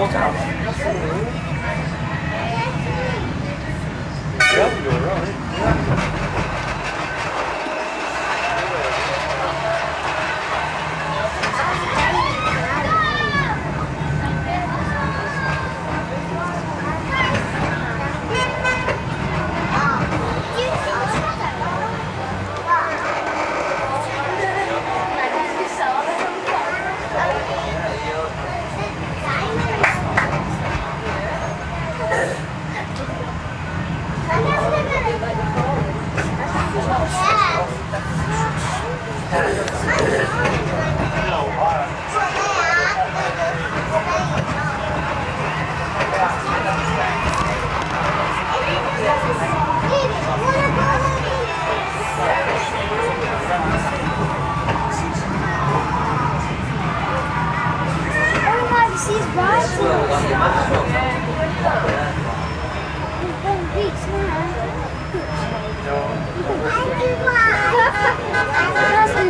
That's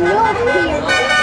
不用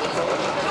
はい。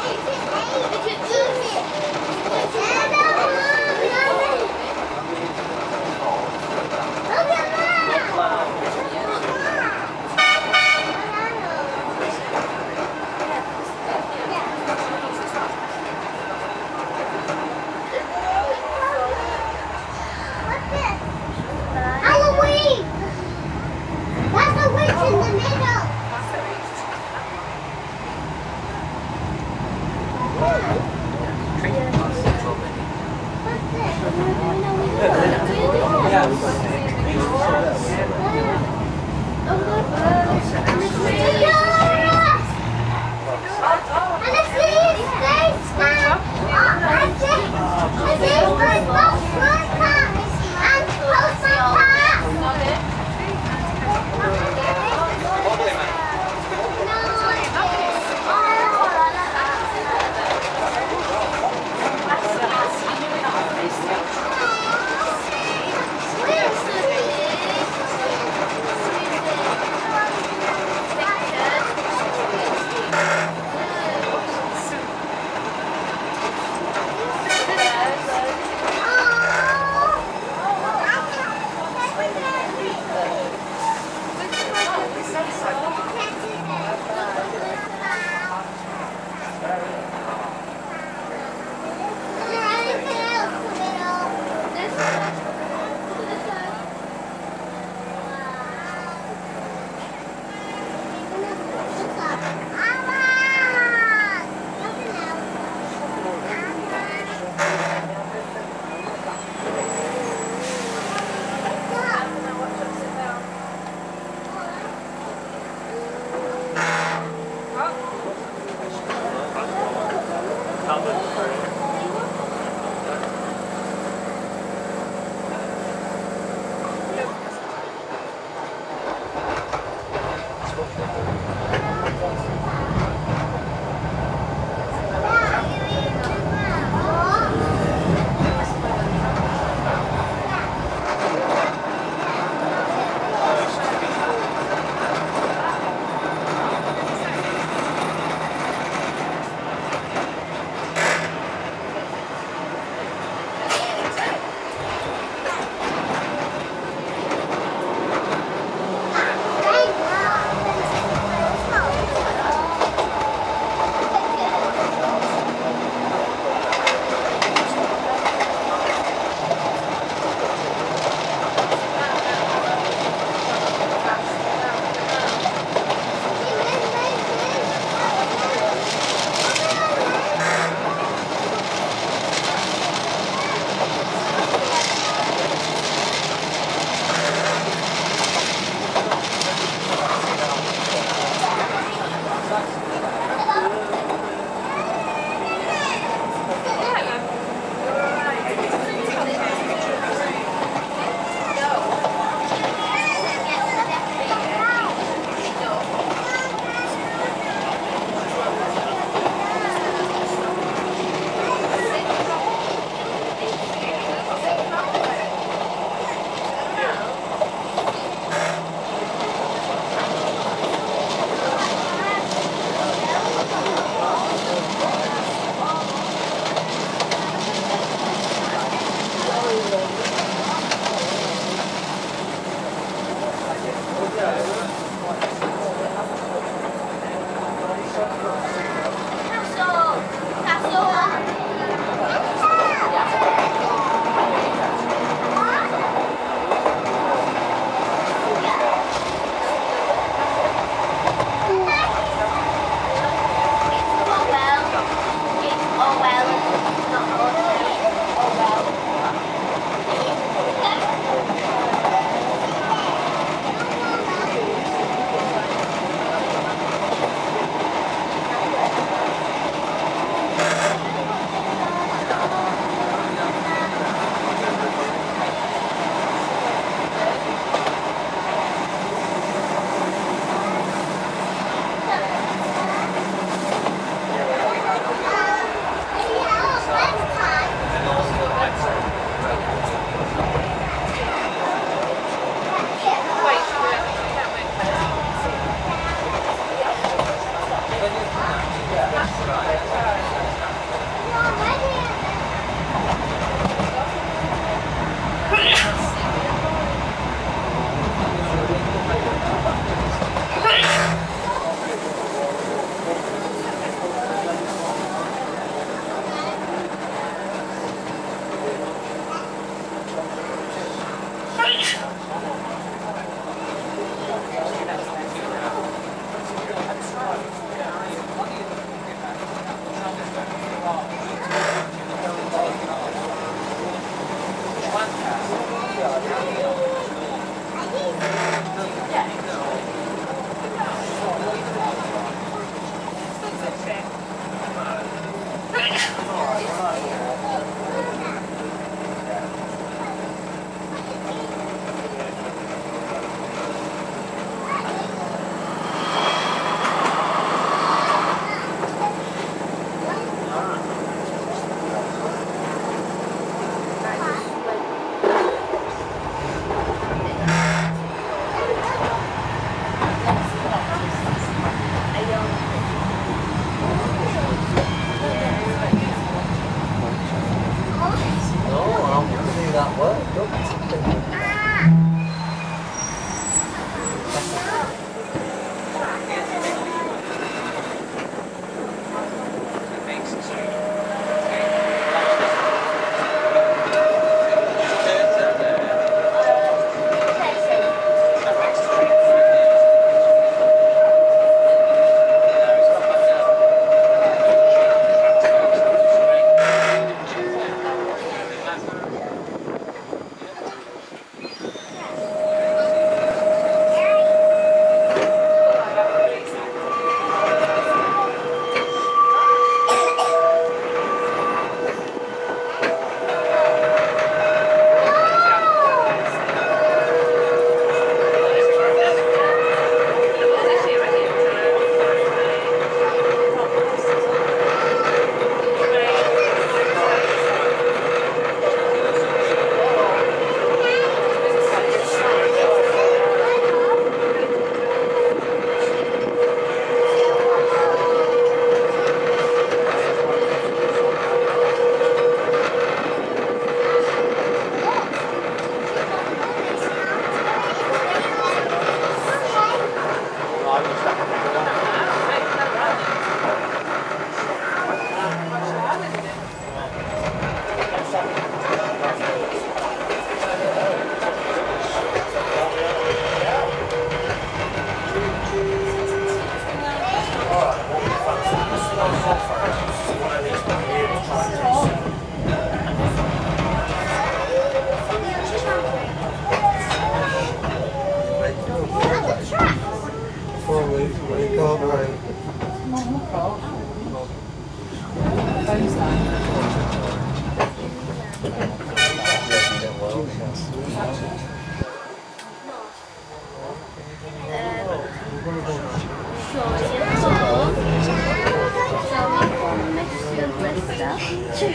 这有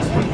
这。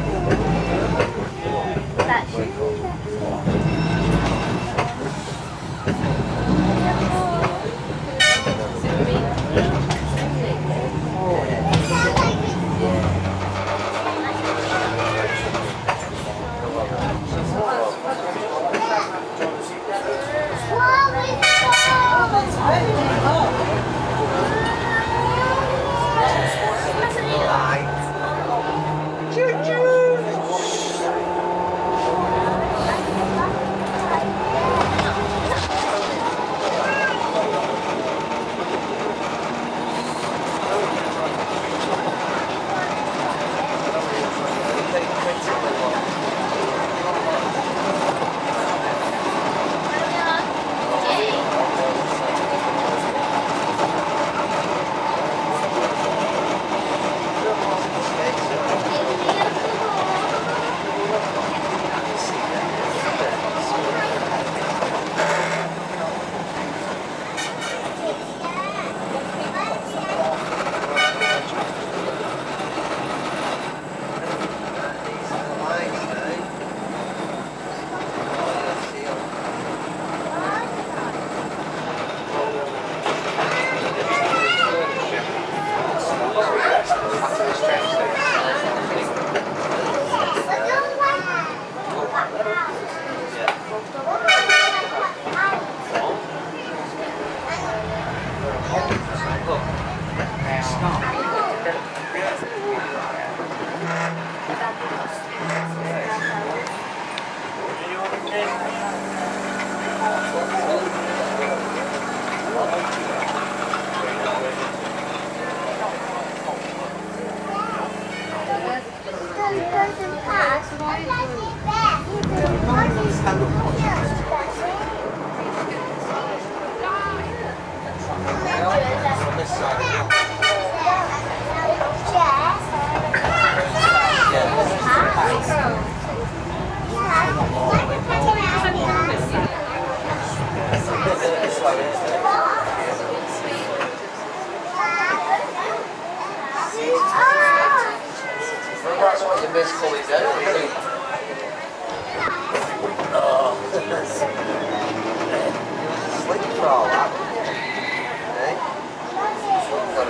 hook. Now. basically that really uh, sleep for a lot.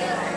Yeah.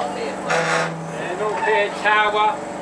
Can you get off here? No tower.